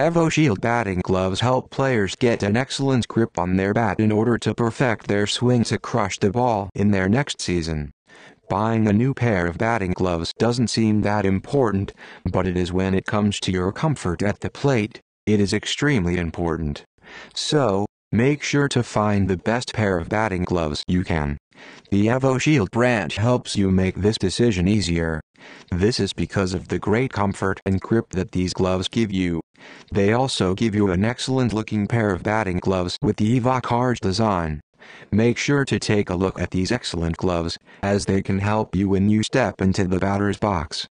EvoShield batting gloves help players get an excellent grip on their bat in order to perfect their swing to crush the ball in their next season. Buying a new pair of batting gloves doesn't seem that important, but it is when it comes to your comfort at the plate, it is extremely important. So, make sure to find the best pair of batting gloves you can. The EvoShield brand helps you make this decision easier. This is because of the great comfort and grip that these gloves give you. They also give you an excellent looking pair of batting gloves with the EvoCards design. Make sure to take a look at these excellent gloves, as they can help you when you step into the batter's box.